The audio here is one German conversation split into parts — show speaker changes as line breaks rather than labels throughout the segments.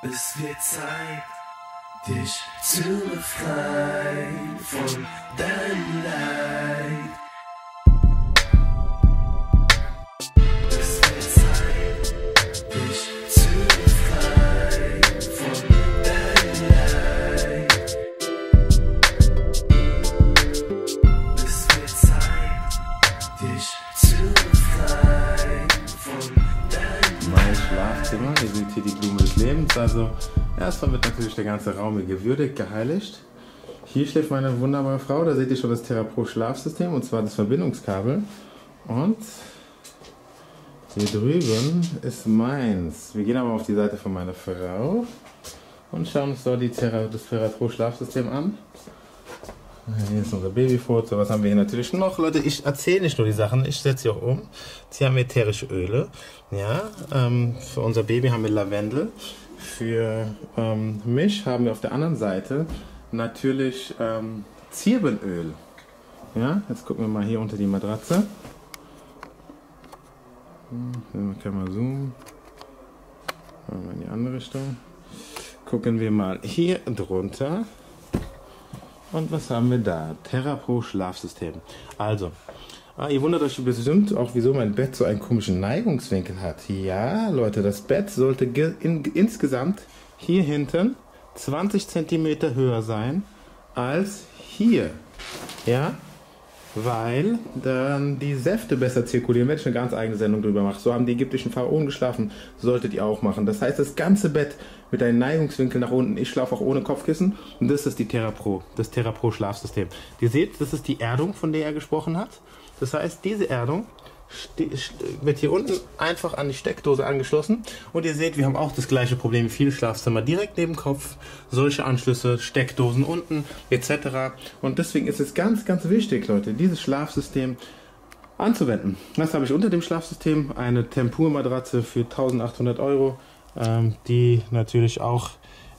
Es wird Zeit, dich zu befreien von deinem Leid.
Mein Schlafzimmer. Ihr seht hier die Blume Lebens. Also erstmal wird natürlich der ganze Raum hier gewürdigt, geheiligt. Hier schläft meine wunderbare Frau. Da seht ihr schon das TerraPro Schlafsystem und zwar das Verbindungskabel. Und hier drüben ist meins. Wir gehen aber auf die Seite von meiner Frau und schauen uns dort die Terra, das TerraPro Schlafsystem an. Hier ist unser Babyfoto. Was haben wir hier natürlich noch? Leute, ich erzähle nicht nur die Sachen, ich setze sie auch um. Hier haben wir ätherische Öle. Ja, ähm, für unser Baby haben wir Lavendel. Für ähm, mich haben wir auf der anderen Seite natürlich ähm, Zirbenöl. Ja, jetzt gucken wir mal hier unter die Matratze. Hm, Hier können wir zoomen. Wir in die andere Richtung. Gucken wir mal hier drunter. Und was haben wir da? TerraPro Schlafsystem. Also, ah, ihr wundert euch bestimmt auch, wieso mein Bett so einen komischen Neigungswinkel hat. Ja, Leute, das Bett sollte in, insgesamt hier hinten 20 cm höher sein als hier. Ja, weil dann die Säfte besser zirkulieren. Werde ich eine ganz eigene Sendung drüber machen. So haben die ägyptischen Pharaonen geschlafen, solltet ihr auch machen. Das heißt, das ganze Bett mit einem Neigungswinkel nach unten. Ich schlafe auch ohne Kopfkissen und das ist die TerraPro, das TerraPro Schlafsystem. Ihr seht, das ist die Erdung, von der er gesprochen hat. Das heißt, diese Erdung wird hier unten einfach an die Steckdose angeschlossen und ihr seht, wir haben auch das gleiche Problem wie viele Schlafzimmer direkt neben Kopf, solche Anschlüsse, Steckdosen unten etc. Und deswegen ist es ganz, ganz wichtig, Leute, dieses Schlafsystem anzuwenden. Was habe ich unter dem Schlafsystem? Eine Tempur-Matratze für 1800 Euro, ähm, die natürlich auch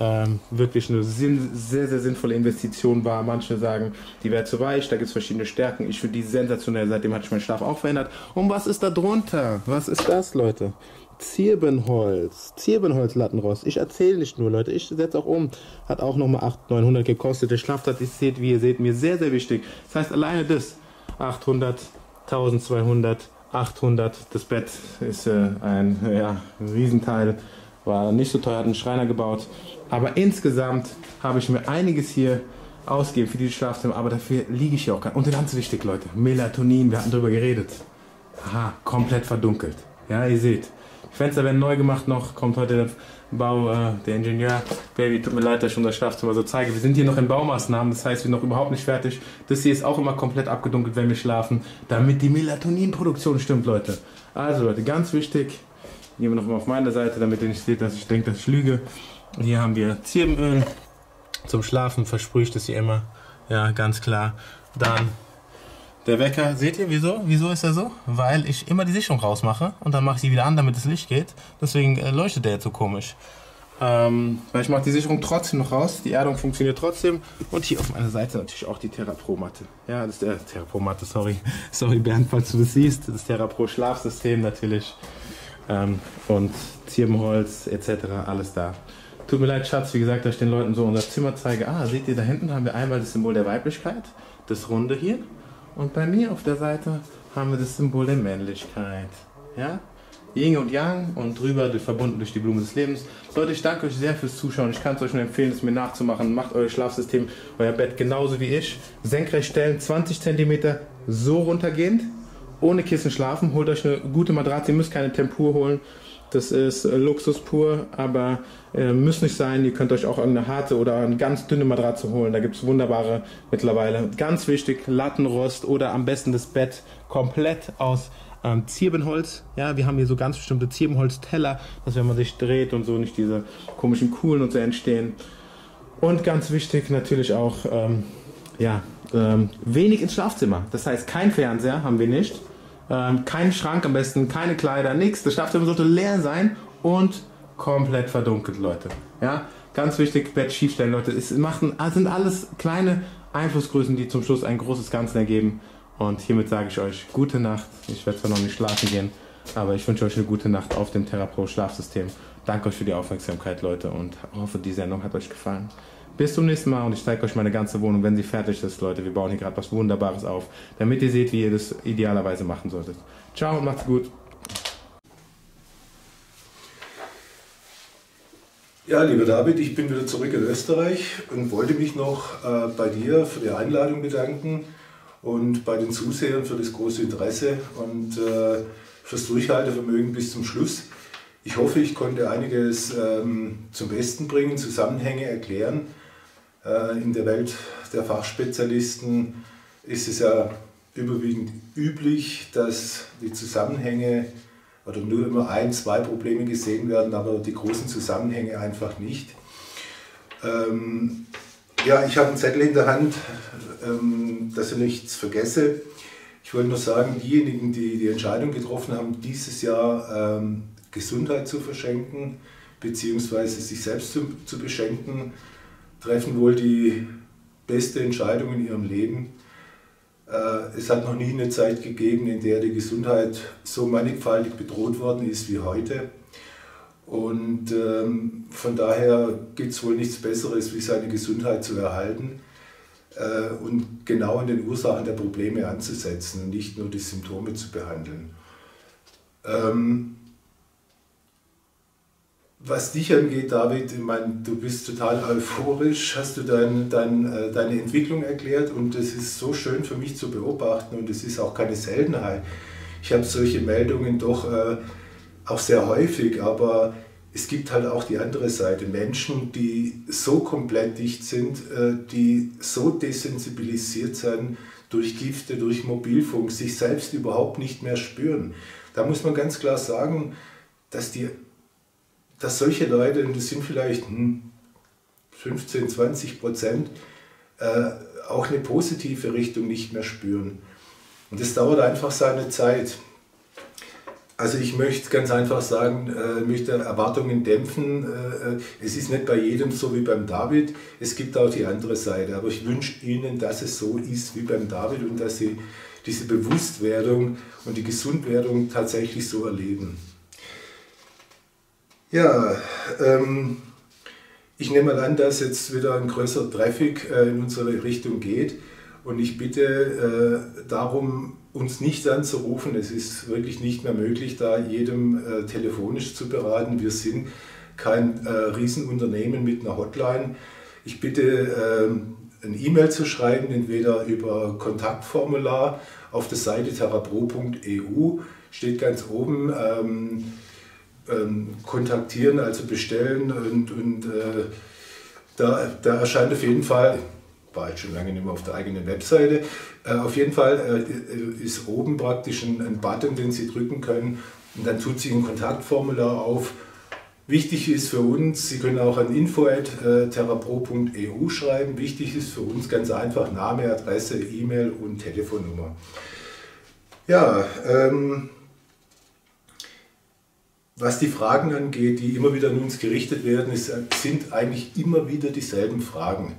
ähm, wirklich eine sinn sehr, sehr sinnvolle Investition war. Manche sagen, die wäre zu weich, da gibt es verschiedene Stärken. Ich finde die sensationell, seitdem hat sich mein Schlaf auch verändert. Und was ist da drunter? Was ist das, Leute? Zirbenholz, Zirbenholz-Lattenrost. Ich erzähle nicht nur, Leute, ich setze auch um. Hat auch nochmal 800, 900 gekostet. Der Schlafplatz ist, wie ihr seht, mir sehr, sehr wichtig. Das heißt, alleine das 800, 1200, 800. Das Bett ist äh, ein ja, Riesenteil. War nicht so teuer, hat ein Schreiner gebaut. Aber insgesamt habe ich mir einiges hier ausgegeben für dieses Schlafzimmer. Aber dafür liege ich hier auch gar Und ganz wichtig, Leute, Melatonin, wir hatten drüber geredet. Aha, komplett verdunkelt. Ja, ihr seht. Fenster werden neu gemacht noch. Kommt heute der Bau, äh, der Ingenieur. Baby, tut mir leid, dass ich unser Schlafzimmer so zeige. Wir sind hier noch in Baumaßnahmen, das heißt, wir sind noch überhaupt nicht fertig. Das hier ist auch immer komplett abgedunkelt, wenn wir schlafen, damit die Melatoninproduktion stimmt, Leute. Also, Leute, ganz wichtig. Gehen wir nochmal auf meine Seite, damit ihr nicht seht, dass ich denke, dass ich lüge. Hier haben wir Zirbenöl. Zum Schlafen versprühe ich das hier immer. Ja, ganz klar. Dann der Wecker, seht ihr wieso? Wieso ist er so? Weil ich immer die Sicherung rausmache und dann mache ich sie wieder an, damit das Licht geht. Deswegen äh, leuchtet der jetzt so komisch. Ähm, weil ich mache die Sicherung trotzdem noch raus. Die Erdung funktioniert trotzdem. Und hier auf meiner Seite natürlich auch die TerraPro-Matte. Ja, das ist der TerraPro-Matte, sorry. Sorry Bernd, falls du das siehst. Das TerraPro-Schlafsystem natürlich. Ähm, und Zirbenholz etc. Alles da. Tut mir leid, Schatz, wie gesagt, dass ich den Leuten so unser Zimmer zeige. Ah, seht ihr, da hinten haben wir einmal das Symbol der Weiblichkeit, das Runde hier. Und bei mir auf der Seite haben wir das Symbol der Männlichkeit. Ja? Yin und Yang und drüber verbunden durch die Blume des Lebens. Leute, ich danke euch sehr fürs Zuschauen. Ich kann es euch nur empfehlen, es mir nachzumachen. Macht euer Schlafsystem, euer Bett genauso wie ich. Senkrecht stellen, 20 cm so runtergehend. Ohne Kissen schlafen. Holt euch eine gute Matratze. Ihr müsst keine Tempur holen. Das ist äh, Luxus pur, aber äh, muss nicht sein. Ihr könnt euch auch eine harte oder eine ganz dünne Matratze holen. Da gibt es wunderbare mittlerweile. Ganz wichtig, Lattenrost oder am besten das Bett komplett aus ähm, Zirbenholz. Ja, wir haben hier so ganz bestimmte Zirbenholzteller, dass wenn man sich dreht und so nicht diese komischen Kuhlen und so entstehen. Und ganz wichtig natürlich auch, ähm, ja, ähm, wenig ins Schlafzimmer. Das heißt, kein Fernseher haben wir nicht. Ähm, kein Schrank am besten, keine Kleider, nichts. Das Schlafzimmer sollte leer sein und komplett verdunkelt, Leute. Ja, ganz wichtig, Bett schiefstellen, Leute. Es machen, ah, sind alles kleine Einflussgrößen, die zum Schluss ein großes Ganzen ergeben. Und hiermit sage ich euch gute Nacht. Ich werde zwar noch nicht schlafen gehen, Aber ich wünsche euch eine gute Nacht auf dem TerraPro Schlafsystem. Danke euch für die Aufmerksamkeit, Leute, und hoffe, die Sendung hat euch gefallen. Bis zum nächsten Mal und ich zeige euch meine ganze Wohnung, wenn sie fertig ist, Leute. Wir bauen hier gerade was Wunderbares auf, damit ihr seht, wie ihr das idealerweise machen solltet. Ciao und macht's gut.
Ja, lieber David, ich bin wieder zurück in Österreich und wollte mich noch äh, bei dir für die Einladung bedanken und bei den Zusehern für das große Interesse und äh, fürs Durchhaltevermögen bis zum Schluss. Ich hoffe, ich konnte einiges ähm, zum Besten bringen, Zusammenhänge erklären. Äh, in der Welt der Fachspezialisten ist es ja überwiegend üblich, dass die Zusammenhänge oder nur immer ein, zwei Probleme gesehen werden, aber die großen Zusammenhänge einfach nicht. Ähm, ja, ich habe einen Zettel in der Hand, ähm, dass ich nichts vergesse. Ich wollte nur sagen, diejenigen, die die Entscheidung getroffen haben, dieses Jahr ähm, Gesundheit zu verschenken, beziehungsweise sich selbst zu, zu beschenken, treffen wohl die beste Entscheidung in ihrem Leben. Äh, es hat noch nie eine Zeit gegeben, in der die Gesundheit so mannigfaltig bedroht worden ist wie heute. Und ähm, von daher gibt es wohl nichts Besseres, wie seine Gesundheit zu erhalten äh, und genau an den Ursachen der Probleme anzusetzen und nicht nur die Symptome zu behandeln. Was dich angeht, David, ich meine, du bist total euphorisch, hast du dein, dein, äh, deine Entwicklung erklärt und es ist so schön für mich zu beobachten und es ist auch keine Seltenheit. Ich habe solche Meldungen doch äh, auch sehr häufig, aber es gibt halt auch die andere Seite. Menschen, die so komplett dicht sind, äh, die so desensibilisiert sind durch Gifte, durch Mobilfunk, sich selbst überhaupt nicht mehr spüren. Da muss man ganz klar sagen, dass die dass solche Leute, und das sind vielleicht 15, hm, 20 Prozent, äh, auch eine positive Richtung nicht mehr spüren. Und das dauert einfach seine Zeit. Also ich möchte ganz einfach sagen, äh, möchte Erwartungen dämpfen. Äh, es ist nicht bei jedem so wie beim David. Es gibt auch die andere Seite. Aber ich wünsche Ihnen, dass es so ist wie beim David und dass Sie diese Bewusstwerdung und die Gesundwerdung tatsächlich so erleben. Ja, ähm, ich nehme an, dass jetzt wieder ein größerer Traffic äh, in unsere Richtung geht. Und ich bitte äh, darum, uns nicht anzurufen. Es ist wirklich nicht mehr möglich, da jedem äh, telefonisch zu beraten. Wir sind kein äh, Riesenunternehmen mit einer Hotline. Ich bitte, äh, ein E-Mail zu schreiben, entweder über Kontaktformular auf der Seite terrapro.eu, steht ganz oben. Ähm, ähm, kontaktieren, also bestellen und, und äh, da, da erscheint auf jeden Fall, war jetzt schon lange nicht mehr auf der eigenen Webseite, äh, auf jeden Fall äh, ist oben praktisch ein, ein, Button, den Sie drücken können und dann tut sich ein Kontaktformular auf. Wichtig ist für uns, Sie können auch an info.terrapro.eu schreiben. Wichtig ist für uns ganz einfach Name, Adresse, E-Mail und Telefonnummer. Ja, ähm, was die Fragen angeht, die immer wieder an uns gerichtet werden, es sind eigentlich immer wieder dieselben Fragen.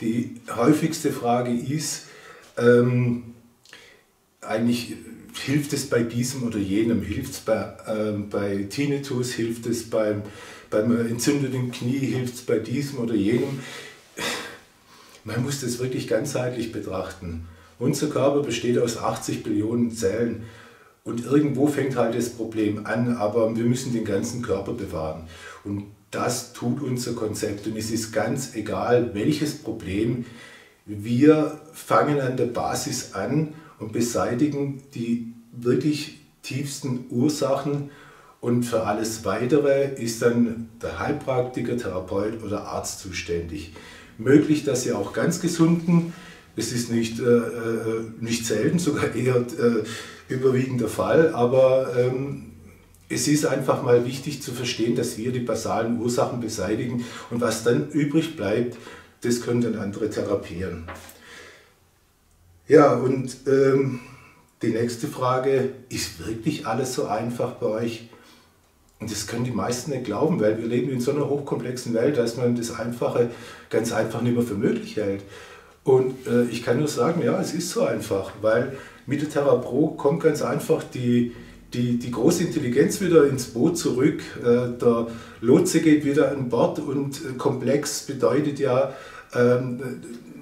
Die häufigste Frage ist, ähm, eigentlich hilft es bei diesem oder jenem, hilft es bei, ähm, bei Tinnitus, hilft es beim, beim entzündeten Knie, hilft es bei diesem oder jenem. Man muss das wirklich ganzheitlich betrachten. Unser Körper besteht aus 80 Billionen Zellen und irgendwo fängt halt das Problem an, aber wir müssen den ganzen Körper bewahren. Und das tut unser Konzept. Und es ist ganz egal, welches Problem. Wir fangen an der Basis an und beseitigen die wirklich tiefsten Ursachen. Und für alles Weitere ist dann der Heilpraktiker, Therapeut oder Arzt zuständig. Möglich, dass Sie auch ganz gesunden, es ist nicht, äh, äh nicht selten, sogar eher äh, überwiegend der Fall, aber ähm, es ist einfach mal wichtig zu verstehen, dass wir die basalen Ursachen beseitigen und was dann übrig bleibt, das können dann andere therapieren. Ja, und ähm, die nächste Frage, ist wirklich alles so einfach bei euch? Und das können die meisten nicht glauben, weil wir leben in so einer hochkomplexen Welt, dass man das Einfache ganz einfach nicht mehr für möglich hält. Und äh, ich kann nur sagen, ja, es ist so einfach, weil mit der Terra Pro kommt ganz einfach die, die, die große Intelligenz wieder ins Boot zurück. Äh, der Lotse geht wieder an Bord und äh, komplex bedeutet ja ähm,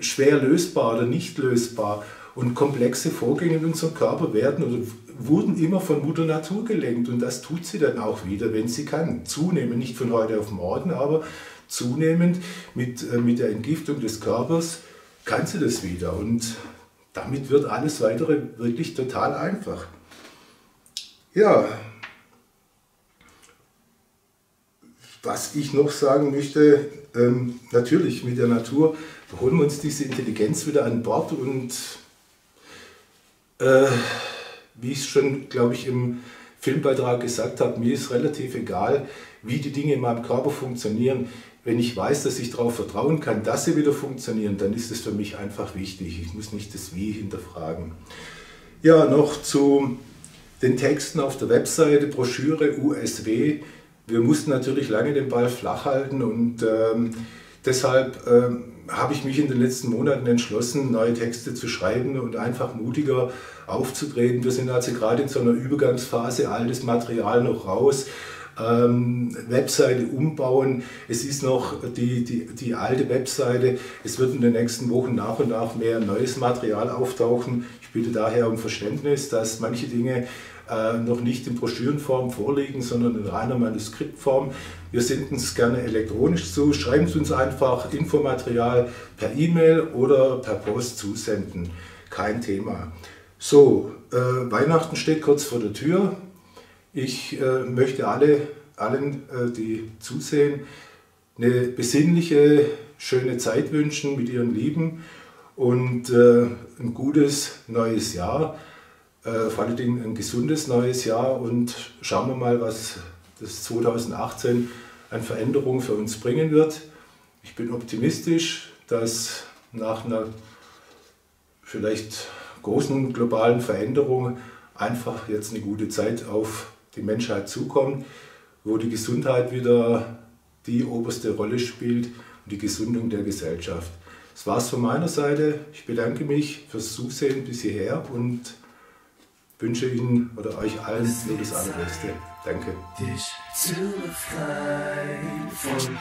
schwer lösbar oder nicht lösbar. Und komplexe Vorgänge in unserem Körper werden oder wurden immer von Mutter Natur gelenkt und das tut sie dann auch wieder, wenn sie kann. Zunehmend, nicht von heute auf morgen, aber zunehmend mit, äh, mit der Entgiftung des Körpers kann sie das wieder und damit wird alles weitere wirklich total einfach. Ja, was ich noch sagen möchte, ähm, natürlich mit der Natur holen wir uns diese Intelligenz wieder an Bord und äh, wie ich es schon, glaube ich, im Filmbeitrag gesagt habe, mir ist relativ egal, wie die Dinge in meinem Körper funktionieren. Wenn ich weiß, dass ich darauf vertrauen kann, dass sie wieder funktionieren, dann ist es für mich einfach wichtig. Ich muss nicht das Wie hinterfragen. Ja, noch zu den Texten auf der Webseite, Broschüre USW. Wir mussten natürlich lange den Ball flach halten und ähm, deshalb ähm, habe ich mich in den letzten Monaten entschlossen, neue Texte zu schreiben und einfach mutiger aufzutreten. Wir sind also gerade in so einer Übergangsphase, altes Material noch raus. Ähm, Webseite umbauen. Es ist noch die, die, die alte Webseite. Es wird in den nächsten Wochen nach und nach mehr neues Material auftauchen. Ich bitte daher um Verständnis, dass manche Dinge äh, noch nicht in Broschürenform vorliegen, sondern in reiner Manuskriptform. Wir senden es gerne elektronisch zu. Schreiben Sie uns einfach Infomaterial per E-Mail oder per Post zusenden. Kein Thema. So, äh, Weihnachten steht kurz vor der Tür. Ich äh, möchte alle, allen, äh, die zusehen, eine besinnliche, schöne Zeit wünschen mit ihren Lieben und äh, ein gutes neues Jahr. Äh, vor allen Dingen ein gesundes neues Jahr und schauen wir mal, was das 2018 an Veränderungen für uns bringen wird. Ich bin optimistisch, dass nach einer vielleicht großen globalen Veränderung einfach jetzt eine gute Zeit auf die Menschheit zukommt, wo die Gesundheit wieder die oberste Rolle spielt und die Gesundung der Gesellschaft. Das war's von meiner Seite. Ich bedanke mich fürs Zusehen bis hierher und wünsche Ihnen oder euch allen nur das Allerbeste. Danke.
Dich zu befreien von